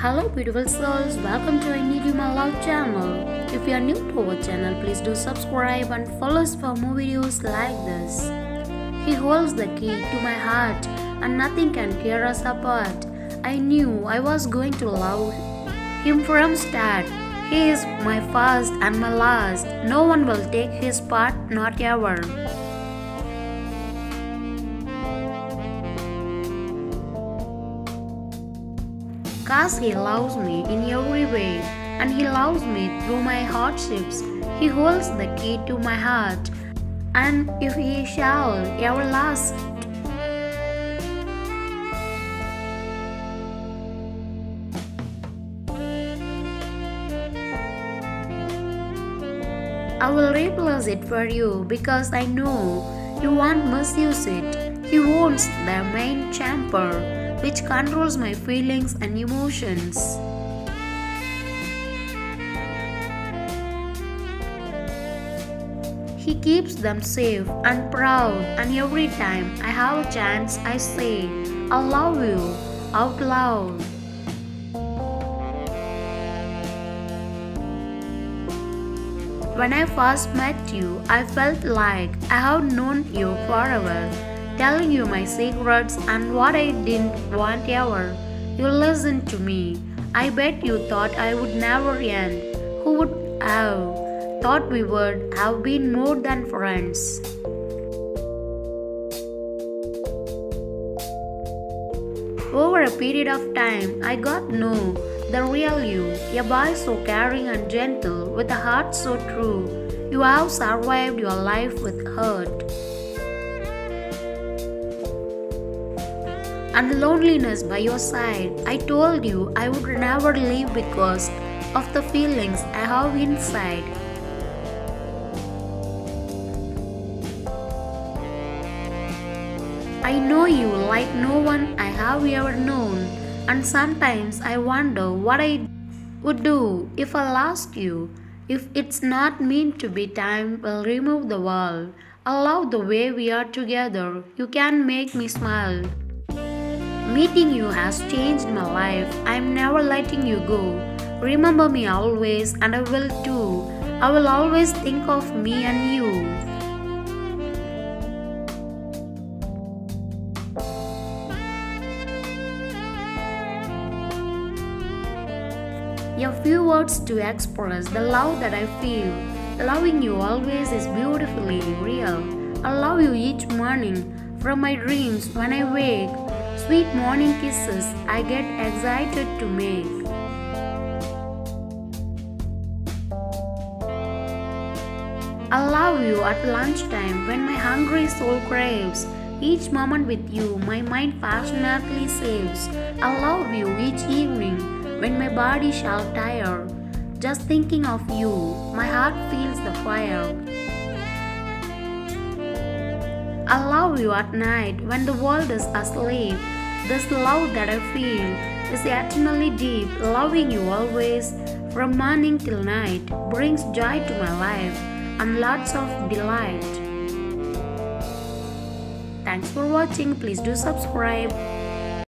Hello beautiful souls, welcome to I Need You My Love channel. If you are new to our channel, please do subscribe and follow us for more videos like this. He holds the key to my heart and nothing can tear us apart. I knew I was going to love him from start. He is my first and my last. No one will take his part, not ever. Cause he loves me in every way and he loves me through my hardships. He holds the key to my heart and if he shall ever last. I will replace it for you because I know you won't misuse it. He owns the main chamber which controls my feelings and emotions. He keeps them safe and proud, and every time I have a chance, I say, I love you out loud. When I first met you, I felt like I have known you forever, telling you my secrets and what I didn't want ever. You listened to me. I bet you thought I would never end. Who would have thought we would have been more than friends? Over a period of time, I got to know the real you, a boy so caring and gentle, with a heart so true. You have survived your life with hurt. And loneliness by your side, I told you I would never leave because of the feelings I have inside. I know you like no one I have ever known, and sometimes I wonder what I would do if I lost you. If it's not meant to be, time will remove the wall. I love the way we are together. You can make me smile. Meeting you has changed my life. I'm never letting you go. Remember me always, and I will too. I will always think of me and you. A few words to express the love that I feel. Loving you always is beautifully real. I love you each morning from my dreams when I wake. Sweet morning kisses I get excited to make. I love you at lunchtime when my hungry soul craves. Each moment with you, my mind passionately saves. I love you each evening when my body shall tire. Just thinking of you, my heart feels the fire. I love you at night when the world is asleep. This love that I feel is eternally deep. Loving you always, from morning till night, brings joy to my life and lots of delight. Thanks for watching. Please do subscribe.